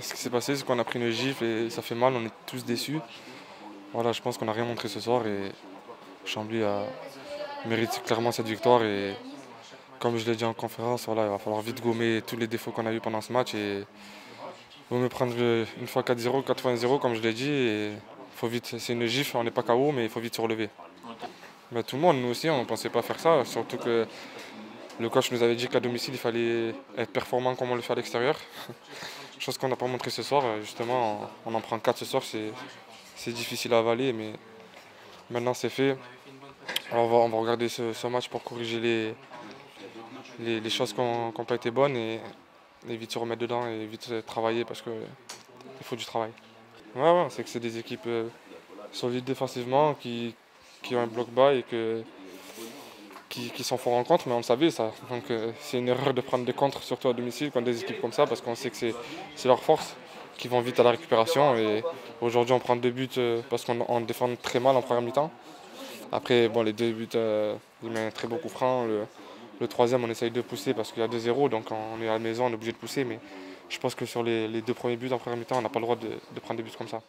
Ce qui s'est passé, c'est qu'on a pris une gifle et ça fait mal, on est tous déçus. Voilà, je pense qu'on n'a rien montré ce soir et Chambly a mérite clairement cette victoire et comme je l'ai dit en conférence, voilà, il va falloir vite gommer tous les défauts qu'on a eu pendant ce match et vaut mieux prendre une fois 4-0, 4-0 comme je l'ai dit faut vite, c'est une gifle, on n'est pas KO mais il faut vite se relever. Tout le monde, nous aussi, on ne pensait pas faire ça, surtout que le coach nous avait dit qu'à domicile, il fallait être performant comme on le fait à l'extérieur. Chose qu'on n'a pas montré ce soir. Justement, on en prend 4 ce soir, c'est difficile à avaler, mais maintenant c'est fait. Alors on, va, regarder ce, match pour corriger les, les, choses qui n'ont pas été bonnes et, vite se remettre dedans et vite travailler parce qu'il faut du travail. Ouais, c'est que c'est des équipes euh, solides défensivement qui, qui ont un bloc bas et que qui, s'en font rencontre, mais on le savait ça. Donc euh, c'est une erreur de prendre des contres, surtout à domicile, contre des équipes comme ça, parce qu'on sait que c'est leur force, qui vont vite à la récupération. Et aujourd'hui, on prend deux buts euh, parce qu'on défend très mal en première mi-temps. Après, bon, les deux buts, euh, ils mettent très beaucoup franc. Le, le, troisième, on essaye de pousser parce qu'il y a 2-0, donc on est à la maison, on est obligé de pousser. Mais je pense que sur les, deux premiers buts en première mi-temps, on n'a pas le droit de prendre des buts comme ça.